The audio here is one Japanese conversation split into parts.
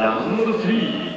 ラウンド3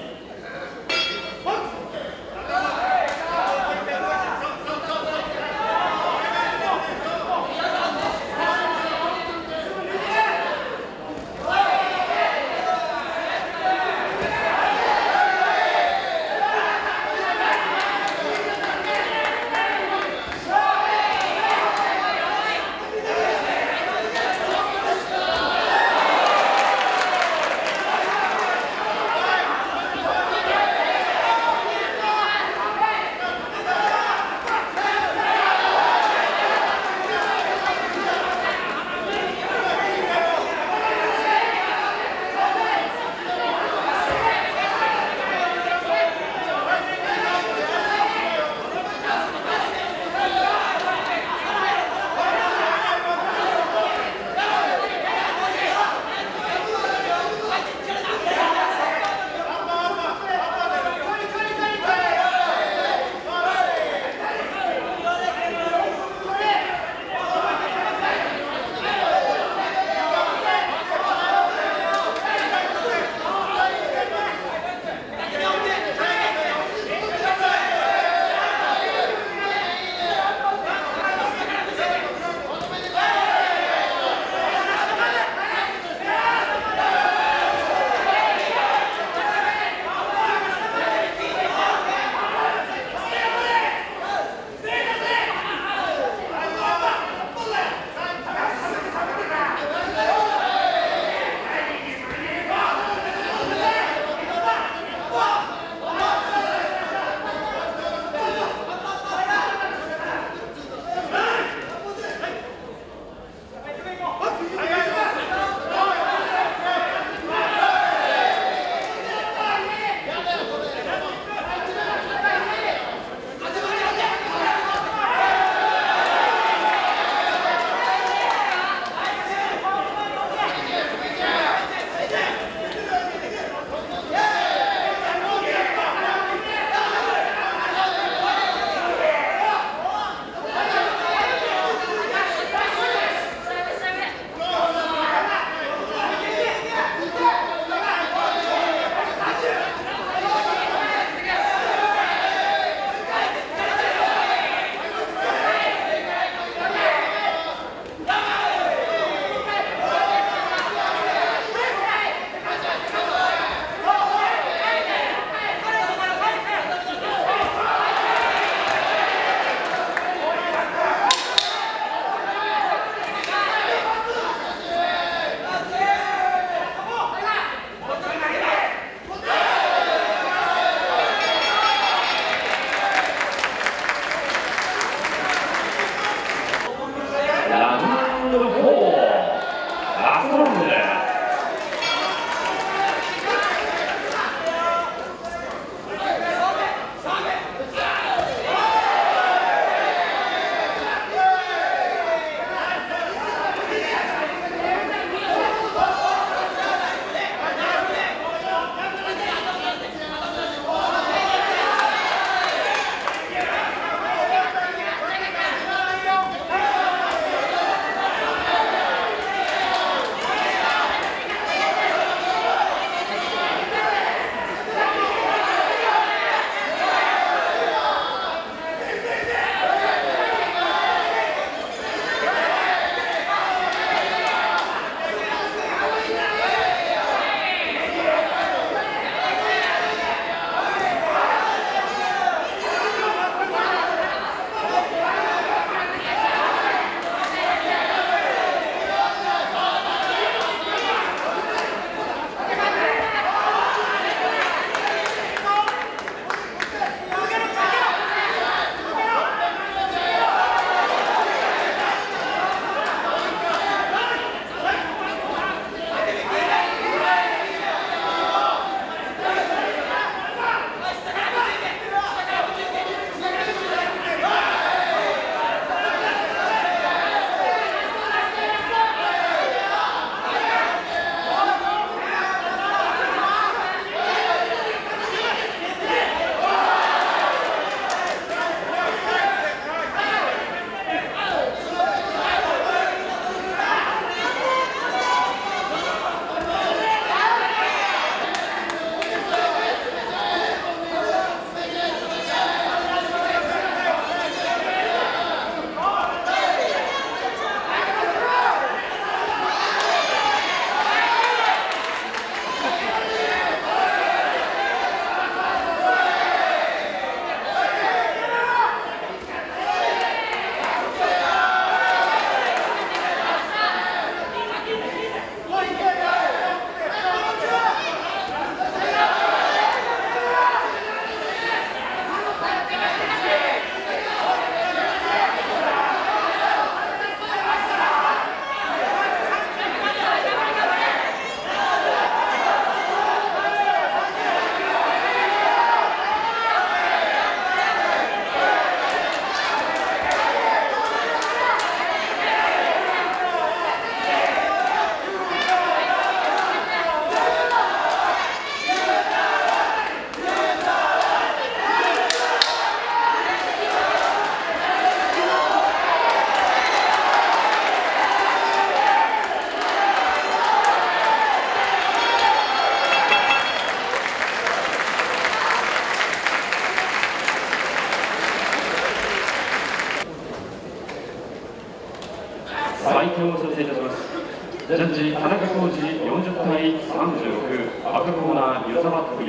ジャッジ田中浩二40対36赤コーナー湯沢拓海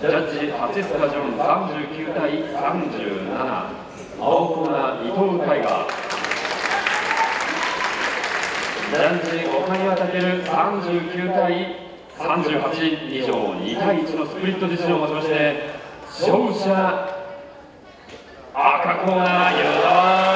ジャッジ初スカジョン39対37青コーナー伊藤海がジャッジ岡庭健39対38以上2対1のスプリット実施をもちまして勝者赤コーナー湯沢